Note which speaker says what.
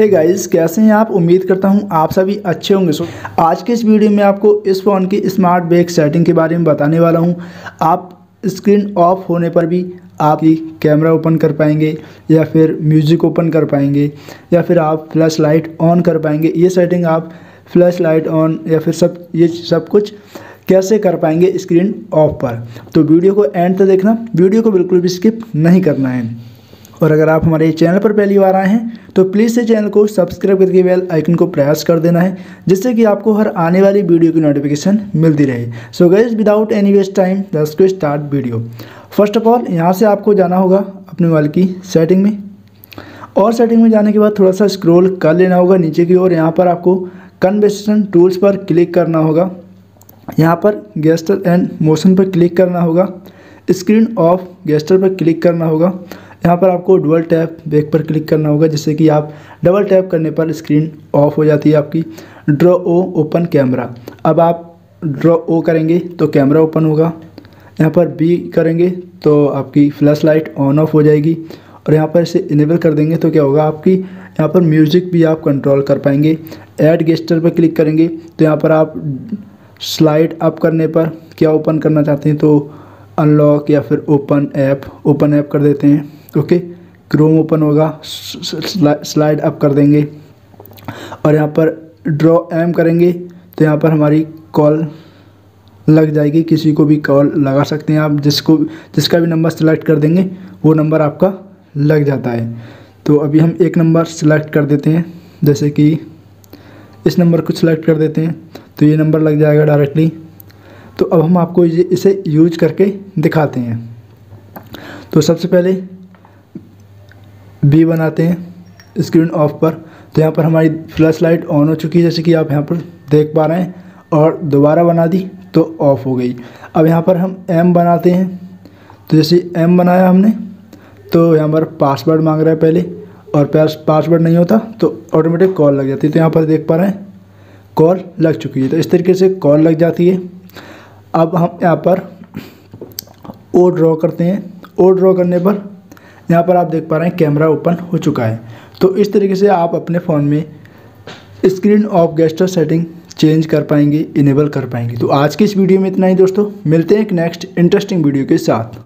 Speaker 1: हे hey guys कैसे हैं आप? उम्मीद करता हूँ आप सभी अच्छे होंगे। सो आज के इस वीडियो में आपको इस फ़ोन की स्मार्ट बैक सेटिंग के बारे में बताने वाला हूँ। आप स्क्रीन ऑफ़ होने पर भी आप कैमरा ओपन कर पाएँगे, या फिर म्यूज़िक ओपन कर पाएँगे, या फिर आप फ्लैश लाइट ऑन कर पाएँगे। ये सेटिंग आप फ्लैश लाइट ऑन या फिर सब, ये सब कुछ कैसे कर पाएँगे स्क्रीन ऑफ़ पर। तो वीडियो को एंड तक देखना। वीडियो को बिल्कुल भी स्किप नहीं करना है। और अगर आप हमारे चैनल पर पहली बार आए हैं तो प्लीज़ से चैनल को सब्सक्राइब करके बेल आइकन को प्रयास कर देना है, जिससे कि आपको हर आने वाली वीडियो की नोटिफिकेशन मिलती रहे। So guys without any waste time दस को start video first of all यहाँ से आपको जाना होगा अपने मोबाइल की सेटिंग में। और सेटिंग में जाने के बाद थोड़ा सा स्क्रोल कर लेना होगा नीचे की ओर। यहाँ पर आपको कन्वेशन टूल्स पर क्लिक करना होगा। यहाँ पर गेस्टर एंड मोशन पर क्लिक करना होगा। स्क्रीन ऑफ़ गेस्टर पर क्लिक करना होगा। यहाँ पर आपको डबल टैप बैक पर क्लिक करना होगा, जिससे कि आप डबल टैप करने पर स्क्रीन ऑफ़ हो जाती है आपकी ड्रॉ ओ ओपन कैमरा। अब आप ड्रॉ ओ करेंगे तो कैमरा ओपन होगा। यहाँ पर बी करेंगे तो आपकी फ्लैश लाइट ऑन ऑफ़ हो जाएगी और यहाँ पर इसे इनेबल कर देंगे तो क्या होगा आपकी यहाँ पर म्यूज़िक भी आप कंट्रोल कर पाएँगे। ऐड गेस्टर पर क्लिक करेंगे तो यहाँ पर आप स्लाइड अप करने पर क्या ओपन करना चाहते हैं तो अनलॉक या फिर ओपन ऐप ओपन ऐप कर देते हैं। ओके? क्रोम ओपन होगा स्लाइड अप कर देंगे। और यहाँ पर ड्रॉ एम करेंगे तो यहाँ पर हमारी कॉल लग जाएगी। किसी को भी कॉल लगा सकते हैं आप, जिसको, जिसका भी नंबर सेलेक्ट कर देंगे, वो नंबर आपका लग जाता है। तो अभी हम एक नंबर सेलेक्ट कर देते हैं, जैसे कि इस नंबर को सिलेक्ट कर देते हैं तो ये नंबर लग जाएगा डायरेक्टली तो अब हम आपको ये, इसे यूज़ करके दिखाते हैं। तो सबसे पहले बी बनाते हैं स्क्रीन ऑफ़ पर। तो यहाँ पर हमारी फ्लैश लाइट ऑन हो चुकी है, जैसे कि आप यहाँ पर देख पा रहे हैं, और दोबारा बना दी तो ऑफ़ हो गई। अब यहाँ पर हम एम बनाते हैं। तो जैसे एम बनाया हमने तो यहाँ पर पासवर्ड मांग रहा है पहले, और पासवर्ड नहीं होता तो ऑटोमेटिक कॉल लग जाती है। तो यहाँ पर देख पा रहे हैं कॉल लग चुकी है। तो इस तरीके से कॉल लग जाती है। अब हम यहाँ पर ओ ड्रॉ करते हैं। ओ ड्रॉ करने पर यहाँ पर आप देख पा रहे हैं कैमरा ओपन हो चुका है। तो इस तरीके से आप अपने फ़ोन में screen off gesture setting change कर पाएँगे इनेबल कर पाएँगे। तो आज की इस वीडियो में इतना ही दोस्तों। मिलते हैं एक नेक्स्ट इंटरेस्टिंग वीडियो के साथ।